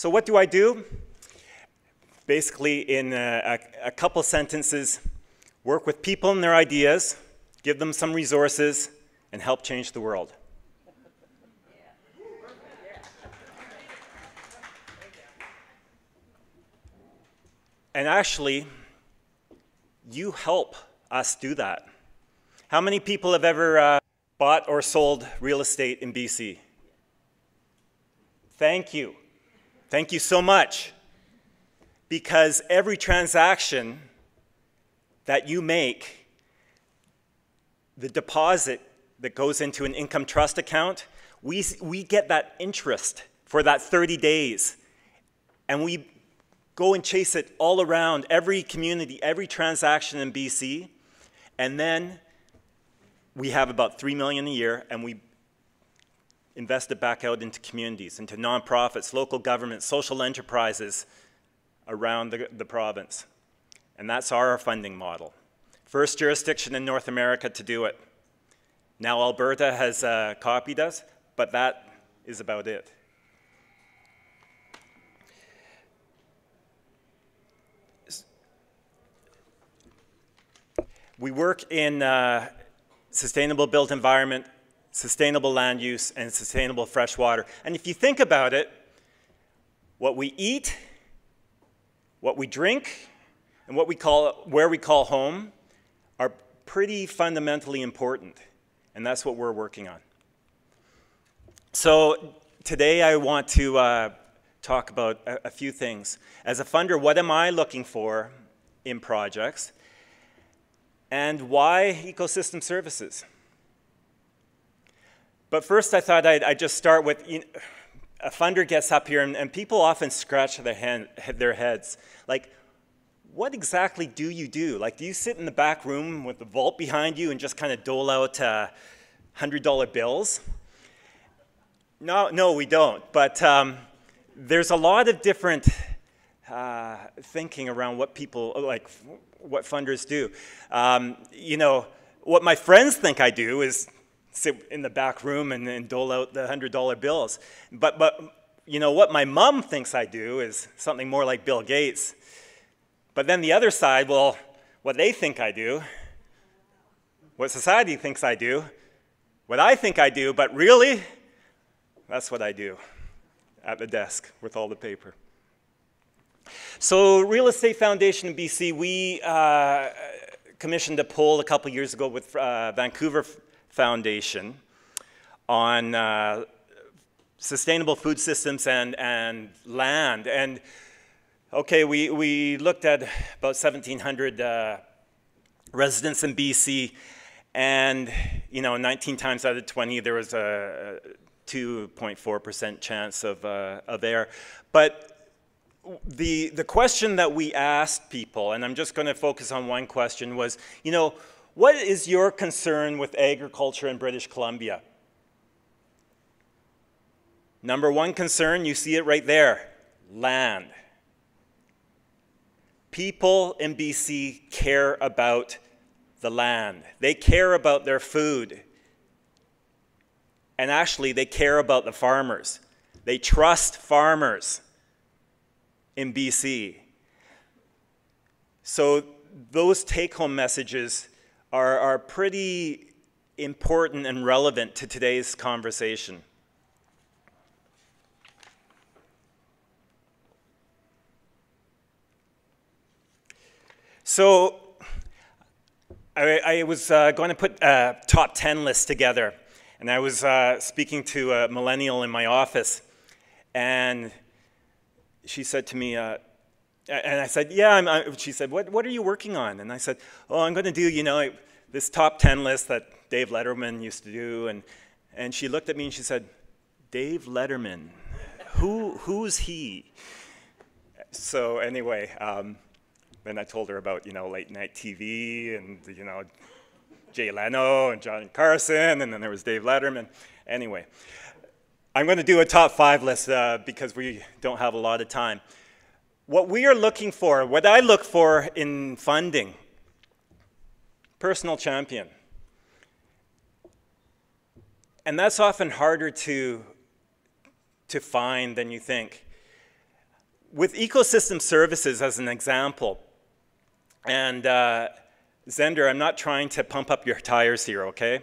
So what do I do? Basically, in a, a, a couple sentences, work with people and their ideas, give them some resources, and help change the world. And actually, you help us do that. How many people have ever uh, bought or sold real estate in BC? Thank you. Thank you so much. Because every transaction that you make, the deposit that goes into an income trust account, we, we get that interest for that 30 days. And we go and chase it all around every community, every transaction in BC. And then we have about 3 million a year and we invest it back out into communities, into nonprofits, local governments, social enterprises around the, the province. And that's our funding model. First jurisdiction in North America to do it. Now Alberta has uh, copied us, but that is about it. We work in uh, sustainable built environment, sustainable land use, and sustainable fresh water. And if you think about it, what we eat, what we drink, and what we call, where we call home are pretty fundamentally important. And that's what we're working on. So today I want to uh, talk about a, a few things. As a funder, what am I looking for in projects? And why ecosystem services? But first, I thought I'd, I'd just start with you know, a funder gets up here, and, and people often scratch their, hand, their heads. Like, what exactly do you do? Like, do you sit in the back room with the vault behind you and just kind of dole out uh, $100 bills? No, no, we don't. But um, there's a lot of different uh, thinking around what people, like, what funders do. Um, you know, what my friends think I do is sit in the back room and, and dole out the $100 bills. But, but, you know, what my mom thinks I do is something more like Bill Gates but then the other side, well, what they think I do, what society thinks I do, what I think I do, but really, that's what I do at the desk with all the paper. So, Real Estate Foundation in BC, we uh, commissioned a poll a couple years ago with uh, Vancouver Foundation on uh, sustainable food systems and, and land. And Okay, we, we looked at about 1,700 uh, residents in BC, and you know, 19 times out of 20, there was a 2.4% chance of, uh, of error. But the, the question that we asked people, and I'm just going to focus on one question, was, you know, what is your concern with agriculture in British Columbia? Number one concern, you see it right there, land. People in BC care about the land. They care about their food. And actually, they care about the farmers. They trust farmers in BC. So, those take home messages are, are pretty important and relevant to today's conversation. So I, I was uh, going to put a top 10 list together, and I was uh, speaking to a millennial in my office, and she said to me, uh, and I said, yeah, I'm, I, she said, what, what are you working on? And I said, oh, I'm going to do, you know, this top 10 list that Dave Letterman used to do. And, and she looked at me and she said, Dave Letterman, who, who's he? So anyway, um, then I told her about, you know, late night TV and, you know, Jay Leno and John Carson, and then there was Dave Letterman. Anyway, I'm going to do a top five list uh, because we don't have a lot of time. What we are looking for, what I look for in funding, personal champion. And that's often harder to, to find than you think. with ecosystem services as an example, and uh, Zender, I'm not trying to pump up your tires here, okay?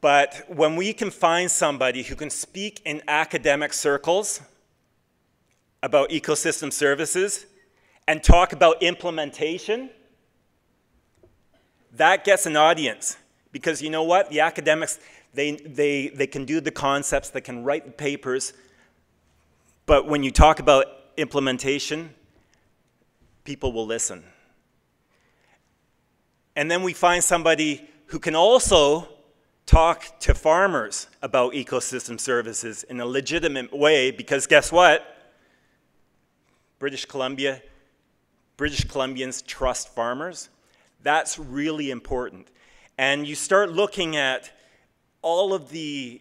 But when we can find somebody who can speak in academic circles about ecosystem services and talk about implementation, that gets an audience. Because you know what? The academics, they, they, they can do the concepts, they can write the papers, but when you talk about implementation, people will listen. And then we find somebody who can also talk to farmers about ecosystem services in a legitimate way because guess what? British Columbia, British Columbians trust farmers. That's really important. And you start looking at all of the,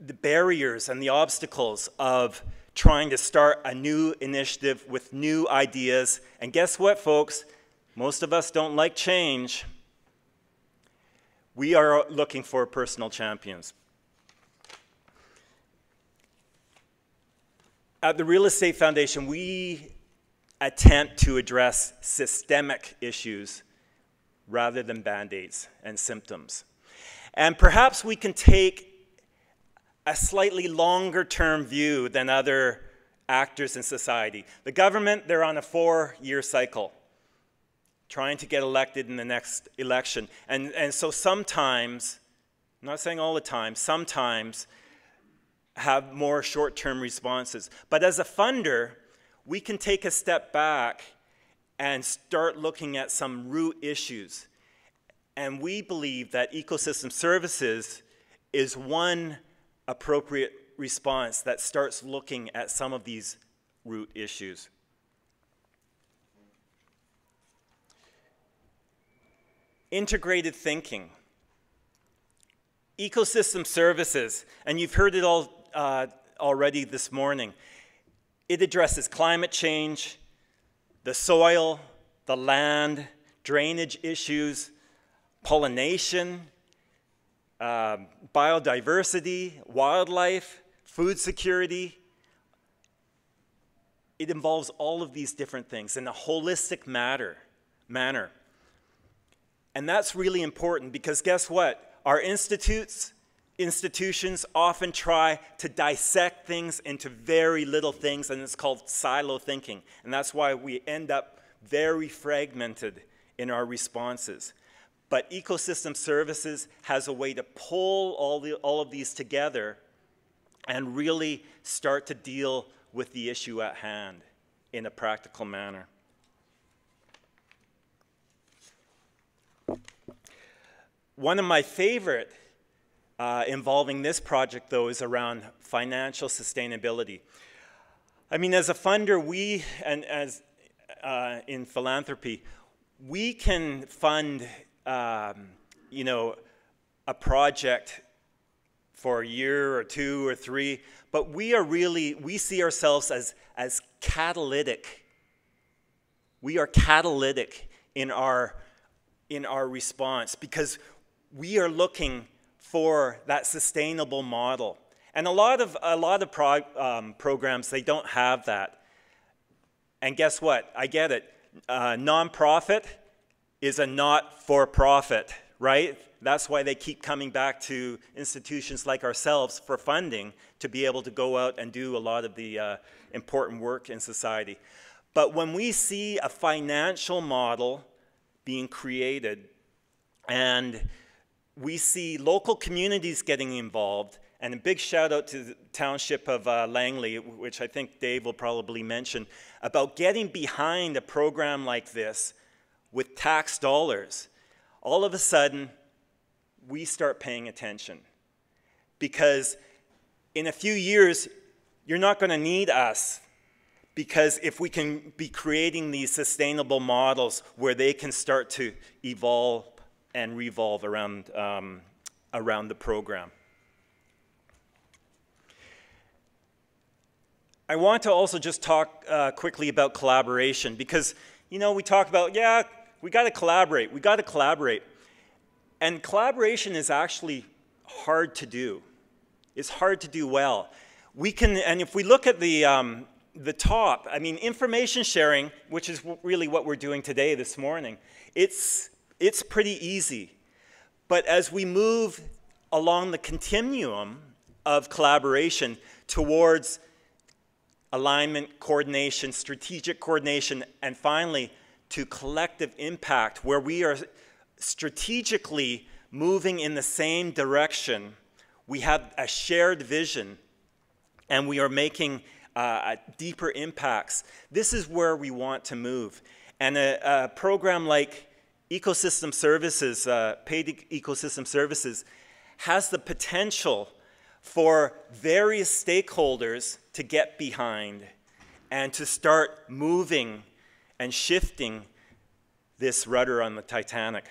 the barriers and the obstacles of trying to start a new initiative with new ideas. And guess what, folks? Most of us don't like change. We are looking for personal champions. At the Real Estate Foundation, we attempt to address systemic issues rather than band aids and symptoms. And perhaps we can take a slightly longer term view than other actors in society. The government, they're on a four year cycle, trying to get elected in the next election. And, and so sometimes, I'm not saying all the time, sometimes have more short term responses. But as a funder, we can take a step back and start looking at some root issues. And we believe that ecosystem services is one appropriate response that starts looking at some of these root issues. Integrated thinking. Ecosystem services, and you've heard it all uh, already this morning. It addresses climate change, the soil, the land, drainage issues, pollination, um, biodiversity, wildlife, food security. It involves all of these different things in a holistic matter, manner. And that's really important because guess what? Our institutes, institutions often try to dissect things into very little things, and it's called silo thinking. And that's why we end up very fragmented in our responses. But ecosystem services has a way to pull all, the, all of these together and really start to deal with the issue at hand in a practical manner. One of my favorite uh, involving this project, though, is around financial sustainability. I mean, as a funder, we, and as uh, in philanthropy, we can fund um, you know, a project for a year or two or three, but we are really, we see ourselves as, as catalytic. We are catalytic in our, in our response because we are looking for that sustainable model. And a lot of, a lot of pro, um, programs, they don't have that. And guess what? I get it. Uh, nonprofit, is a not for profit, right? That's why they keep coming back to institutions like ourselves for funding to be able to go out and do a lot of the uh, important work in society. But when we see a financial model being created and we see local communities getting involved, and a big shout out to the township of uh, Langley, which I think Dave will probably mention, about getting behind a program like this with tax dollars, all of a sudden, we start paying attention. Because in a few years, you're not going to need us. Because if we can be creating these sustainable models where they can start to evolve and revolve around, um, around the program. I want to also just talk uh, quickly about collaboration because, you know, we talk about, yeah, we got to collaborate. We got to collaborate. And collaboration is actually hard to do. It's hard to do well. We can, and if we look at the, um, the top, I mean, information sharing, which is really what we're doing today, this morning, it's, it's pretty easy. But as we move along the continuum of collaboration towards alignment, coordination, strategic coordination, and finally to collective impact, where we are strategically moving in the same direction. We have a shared vision and we are making uh, deeper impacts. This is where we want to move. And a, a program like Ecosystem Services, uh, paid ecosystem services, has the potential for various stakeholders to get behind and to start moving and shifting this rudder on the Titanic.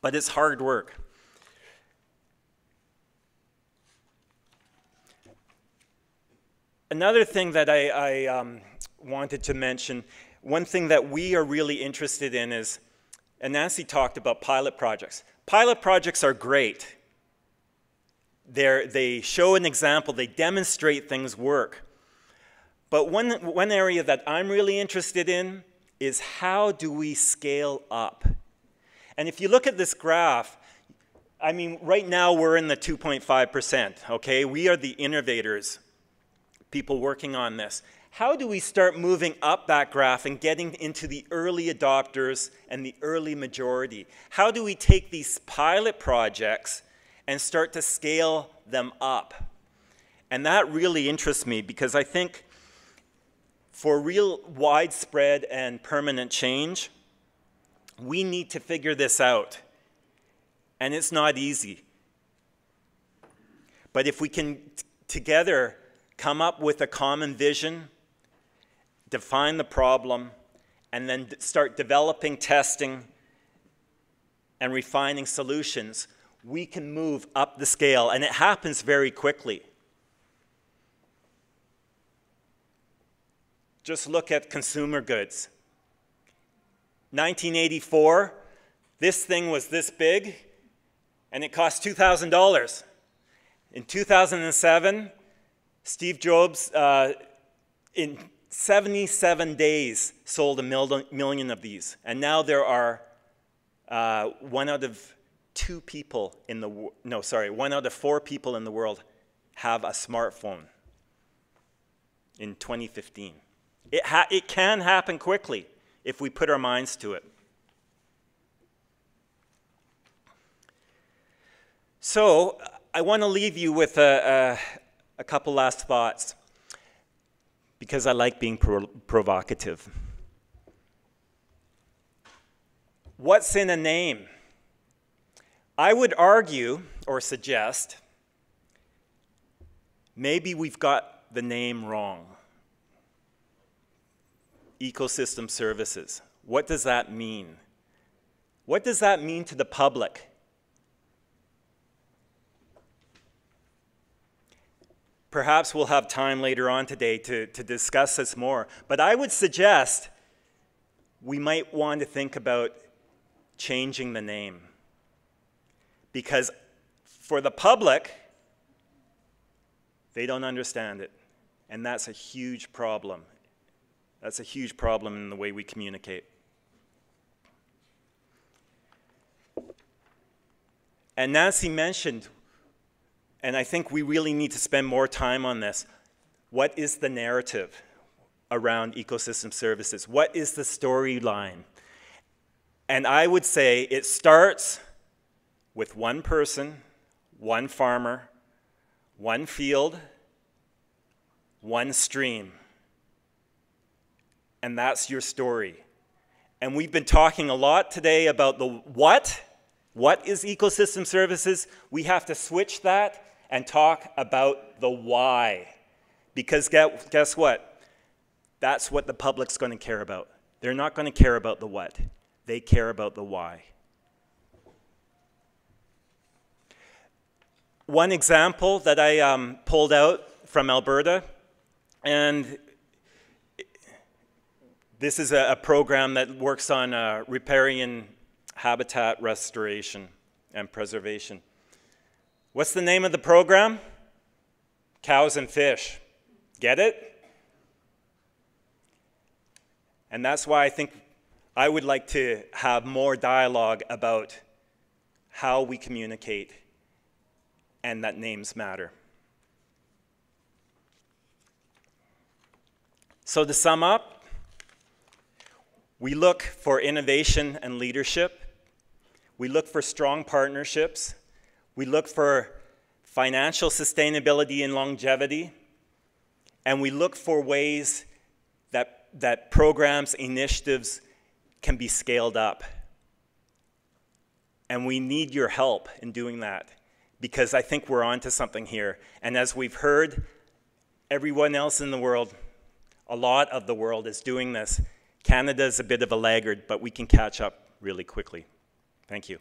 But it's hard work. Another thing that I, I um, wanted to mention, one thing that we are really interested in is, and Nancy talked about pilot projects. Pilot projects are great. They're, they show an example, they demonstrate things work. But one, one area that I'm really interested in is how do we scale up? And if you look at this graph, I mean, right now we're in the 2.5%, okay? We are the innovators, people working on this. How do we start moving up that graph and getting into the early adopters and the early majority? How do we take these pilot projects and start to scale them up. And that really interests me because I think for real widespread and permanent change, we need to figure this out. And it's not easy. But if we can together come up with a common vision, define the problem, and then start developing testing and refining solutions, we can move up the scale, and it happens very quickly. Just look at consumer goods. 1984, this thing was this big, and it cost $2,000. In 2007, Steve Jobs, uh, in 77 days, sold a million of these. And now there are uh, one out of two people in the, no, sorry, one out of four people in the world have a smartphone in 2015. It, it can happen quickly if we put our minds to it. So, I want to leave you with a, a, a couple last thoughts because I like being pro provocative. What's in a name? I would argue or suggest maybe we've got the name wrong. Ecosystem services. What does that mean? What does that mean to the public? Perhaps we'll have time later on today to, to discuss this more. But I would suggest we might want to think about changing the name. Because for the public, they don't understand it. And that's a huge problem. That's a huge problem in the way we communicate. And Nancy mentioned, and I think we really need to spend more time on this, what is the narrative around ecosystem services? What is the storyline? And I would say it starts with one person, one farmer, one field, one stream. And that's your story. And we've been talking a lot today about the what. What is ecosystem services? We have to switch that and talk about the why. Because guess what? That's what the public's going to care about. They're not going to care about the what, they care about the why. one example that I um, pulled out from Alberta, and this is a, a program that works on uh, riparian habitat restoration and preservation. What's the name of the program? Cows and Fish. Get it? And that's why I think I would like to have more dialogue about how we communicate and that names matter. So, to sum up, we look for innovation and leadership. We look for strong partnerships. We look for financial sustainability and longevity. And we look for ways that, that programs, initiatives can be scaled up. And we need your help in doing that because I think we're onto something here. And as we've heard, everyone else in the world, a lot of the world is doing this. Canada is a bit of a laggard, but we can catch up really quickly. Thank you.